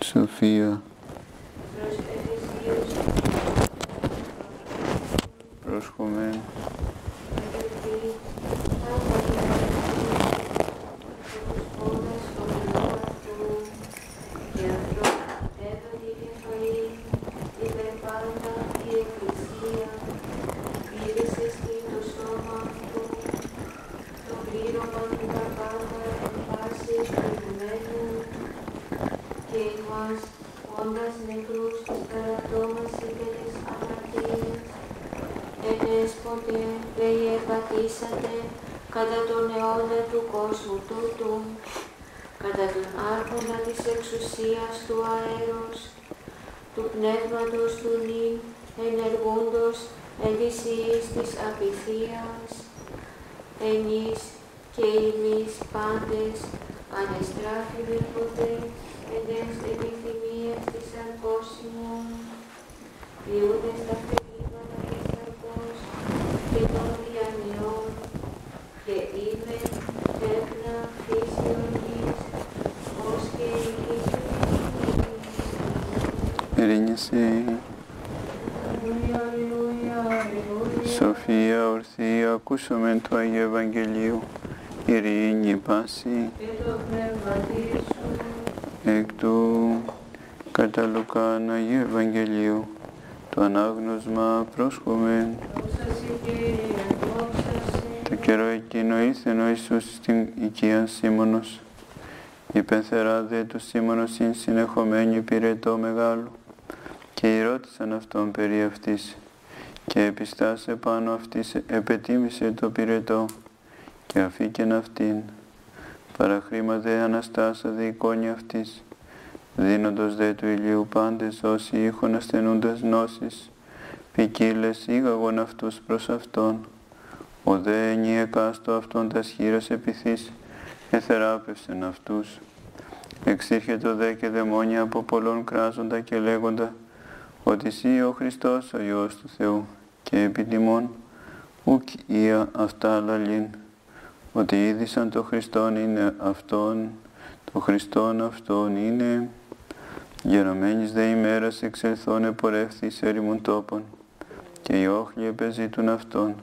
Sophia. Roscomen. Thank you. Ενέσποτε δε επατήσατε κατά τον αιώνα του κόσμου τούτου, κατά τον άρχοντα της εξουσίας του αέρος, του πνεύματος του νυν ενεργούντος εν της ιής της απειθίας, ενείς και εμείς πάντες ανεστράφημε ποτέ εν τες επιθυμίες της αρκώσιμων, διούδες τα των διανοιών, και είμαι τέκνα φύσεων γης, ως και η γης Ειρήνηση. Σοφία ορθή, ακούσομεν το Αγίου Ευαγγελίου. Ειρήνη πάση. και το πνεύμα σου, εκ του κατά Λουκάν Αγίου Ευαγγελίου το ανάγνωσμα πρόσχομεν το καιρό εκείνο ήρθε ο Ιησούς στην οικία Σίμωνος. Η πενθερά δε του Σίμωνος είναι συνεχομένη πυρετό μεγάλο και ρώτησαν αυτόν περί αυτής. Και επιστάσε πάνω αυτής επετίμησε το πυρετό και αφήκεν αυτήν. Παραχρήμα δε αναστάσα δε εικόνη αυτής δίνοντος δε του ηλίου πάντες όσοι είχον ασθενούντας νόσεις ποικίλες ήγαγον αυτούς προς αυτόν ο δε ενιαικάστο αυτόν τα σχήρας επιθύς εθεράπευσεν αυτούς. Εξήρχετο δε και δαιμόνια από πολλών κράζοντα και λέγοντα ότι εσύ ο Χριστός ο Υιός του Θεού και επιτιμών ουκ ία αυτά λαλήν ότι είδησαν το Χριστόν είναι αυτόν το Χριστόν αυτόν είναι. Γερωμένης δε ημέρας εξελθόν επορεύθη σε ερημούν τόπων και οι όχλοι επεζήτουν αυτόν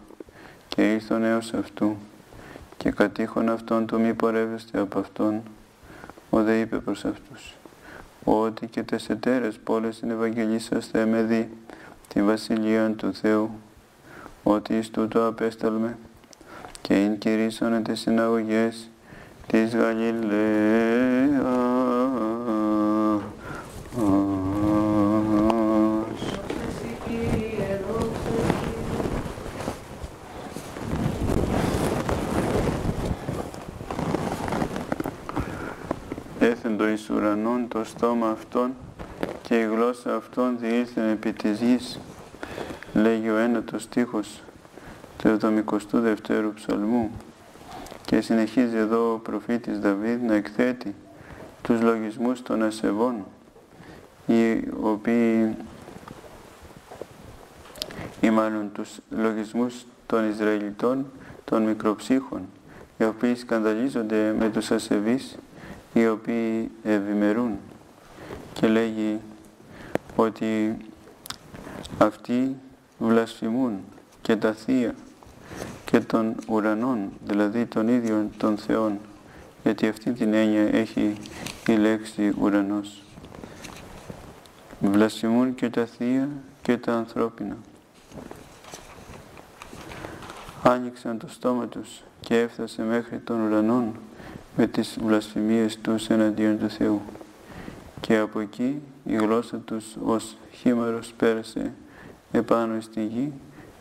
και ήρθον έως αυτού και κατήχον αυτόν το μη πορεύεστε από αυτόν ο δε είπε προς αυτούς ότι και τες εταίρες πόλες την Ευαγγελίσαστε με δει τη Βασιλεία του Θεού ότι εις τούτο απέσταλμε και ειν κηρύσσονε τις συναγωγές της Γαλιλαίας. Δόξα σε Κύριε, δόξα σε. Έθεντο εις ουρανόν το στόμα αυτών και η γλώσσα αυτών διήλθεν επί της γης. Λέγει ο ένατος στίχος του 72ου ψαλμού και συνεχίζει εδώ ο προφήτης Δαβίδ να εκθέτει τους λογισμούς των ασεβών οι οποίοι ή μάλλον τους λογισμούς των Ισραηλιτών των μικροψύχων οι οποίοι σκανδαλίζονται με τους ασεβείς οι οποίοι ευημερούν και λέγει ότι αυτοί βλασφημούν και τα θεία και των ουρανών, δηλαδή των ίδιων των Θεών, γιατί αυτή την έννοια έχει η λέξη ουρανός. Βλασφημούν και τα θεία και τα ανθρώπινα. Άνοιξαν το στόμα τους και έφτασε μέχρι των ουρανών με τις βλασφημίες τους εναντίον του Θεού. Και από εκεί η γλώσσα τους ως χήμαρος πέρασε επάνω στη γη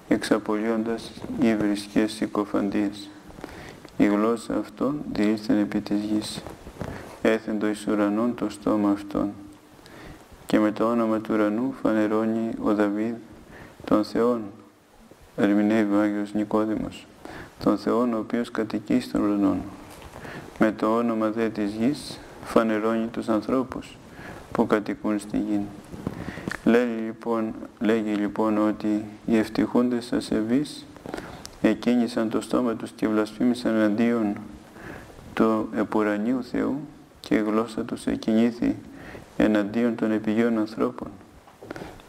εξαπολύοντας υβρισκές συκοφαντίες. Η γλώσσα αυτών διήλθεν επί της γης. Έθεντο εις ουρανών το στόμα αυτών. Και με το όνομα του ουρανού φανερώνει ο Δαβίδ τον Θεόν, ερμηνεύει ο Άγιος Νικόδημος, τον Θεόν ο οποίος κατοικεί στον ουρανόν. Με το όνομα δε της γης φανερώνει τους ανθρώπους που κατοικούν στη γη. Λέγει λοιπόν, λέγει λοιπόν ότι οι ευτυχούντες ασεβείς εκκίνησαν το στόμα τους και βλασφήμισαν εναντίον του επουρανίου Θεού και η γλώσσα τους εκινήθη εναντίον των επιγείων ανθρώπων,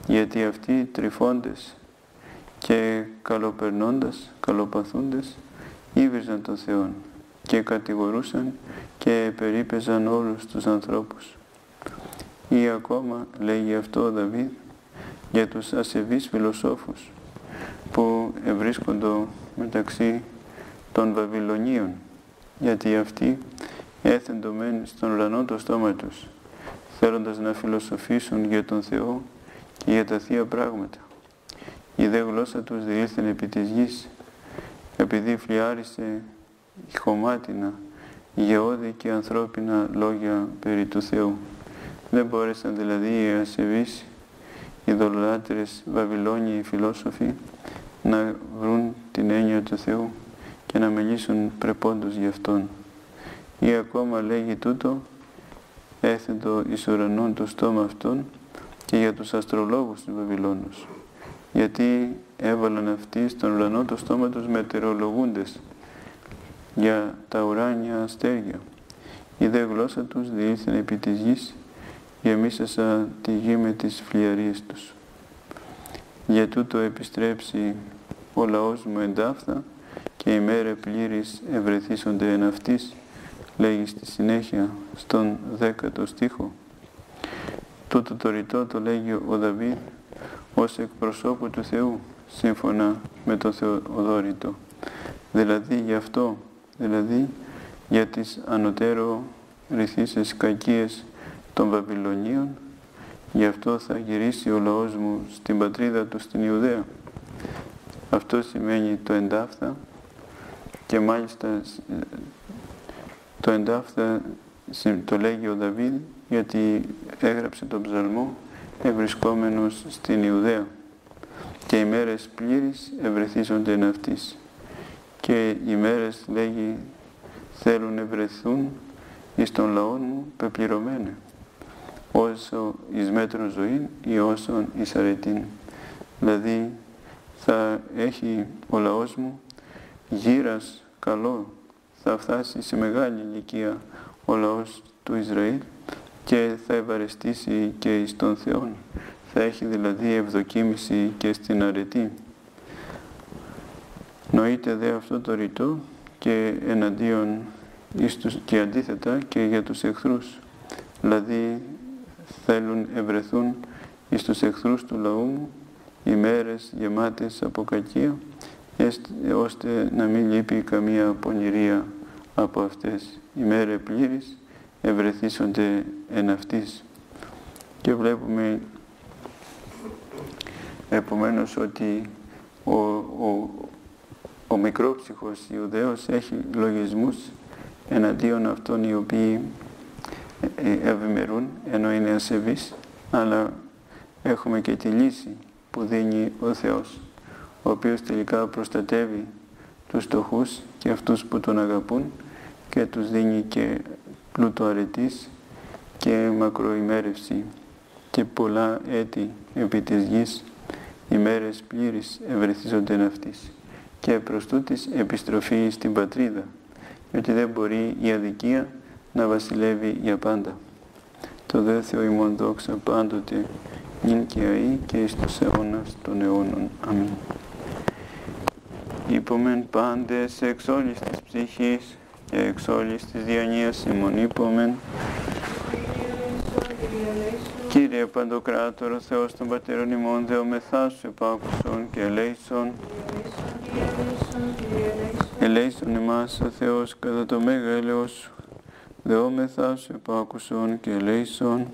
γιατί αυτοί τρυφώντες και καλοπερνώντας, καλοπαθούντες, ήβριζαν τον Θεό και κατηγορούσαν και περίπεζαν όλους τους ανθρώπους. Ή ακόμα λέγει αυτό ο Δαβίδ για τους ασεβείς φιλοσόφους που ευρίσκονται μεταξύ των Βαβυλωνίων γιατί αυτοί έθεντο μεν στον ουρανό το στόμα τους θέλοντας να φιλοσοφήσουν για τον Θεό και για τα Θεία πράγματα. Η δε γλώσσα τους διήλθεν επί της γης επειδή φλιάρισε χωμάτινα, γεώδη και ανθρώπινα λόγια περί του Θεού. Δεν μπόρεσαν δηλαδή οι ασεβείς, οι δολολάτρες Βαβυλώνιοι, οι φιλόσοφοι να βρουν την έννοια του Θεού και να μιλήσουν πρεπόντως γι' Αυτόν. Ή ακόμα λέγει τούτο, έθετο εις ουρανόν το στόμα Αυτόν και για τους αστρολόγους της Βαβυλώνους. Γιατί έβαλαν αυτοί στον ουρανό το στόμα τους μετεωρολογούντες για τα ουράνια αστέρια. Η δε γλώσσα τους διήλθεν επί της γης, γεμίσασα τη γη με τις φλιαρίες τους. Για τούτο επιστρέψει ο λαός μου εντάφθα και η μέρα πλήρης ευρεθίσονται εν αυτής, λέγει στη συνέχεια στον δέκατο στίχο. Τούτο το ρητό το λέγει ο Δαβίδ ως εκπροσώπου του Θεού, σύμφωνα με το Θεοδόρητο. Δηλαδή γι' αυτό, δηλαδή για τις ανωτέρω ρηθήσεις κακίες των Βαβυλωνίων, γι' αυτό θα γυρίσει ο λαός μου στην πατρίδα του στην Ιουδαία. Αυτό σημαίνει το εντάφθα και μάλιστα το εντάφθα το λέγει ο Δαβίδ γιατί έγραψε τον ψαλμό ευρισκόμενος στην Ιουδαία και οι μέρες πλήρης ευρεθίζονται εν αυτής και οι μέρες λέγει θέλουν ευρεθούν εις τον λαό μου πεπληρωμένα όσο εις μέτρον ζωή ή όσον εις αρετήν δηλαδή θα έχει ο λαός μου γύρας καλό θα φτάσει σε μεγάλη ηλικία ο λαός του Ισραήλ και θα ευαρεστήσει και εις τον Θεόν. Θα έχει δηλαδή ευδοκίμηση και στην αρετή. Νοείται δε αυτό το ρητό και εναντίον και αντίθετα και για τους εχθρούς. Δηλαδή θέλουν ευρεθούν εις τους εχθρούς του λαού μου ημέρες γεμάτες από κακία ώστε να μην λείπει καμία πονηρία από αυτές. Οι μέρες πλήρης ευρεθίσονται εν αυτής. Και βλέπουμε επομένως ότι ο, ο, ο μικρόψυχος Ιουδαίος έχει λογισμούς εναντίον αυτών οι οποίοι ε, ε, ευημερούν ενώ είναι ασεβείς αλλά έχουμε και τη λύση που δίνει ο Θεός ο οποίος τελικά προστατεύει τους στοχούς και αυτούς που τον αγαπούν και τους δίνει και πλούτο αρετής και μακροημέρευση και πολλά έτη επί της γης ημέρες πλήρης ευρεθίζονται αυτής και προς τούτης επιστροφή στην πατρίδα γιατί δεν μπορεί η αδικία να βασιλεύει για πάντα. Το δε Θεό ημών δόξα πάντοτε νυν και αεί και εις τους αιώνας των αιώνων. Αμήν. Υπομεν πάντες εξ όλης της ψυχής και εξ όλης της διανοίας ημών υπομεν. Κύριε Παντοκράτορο Θεός των Πατέρων ημών, δεομεθά σου επάκουσον και ελέησον. Ελέησον εμάς ο Θεός κατά το μέγα έλεος σου. Δεόμεθά σου επάκουσον και ελέησον.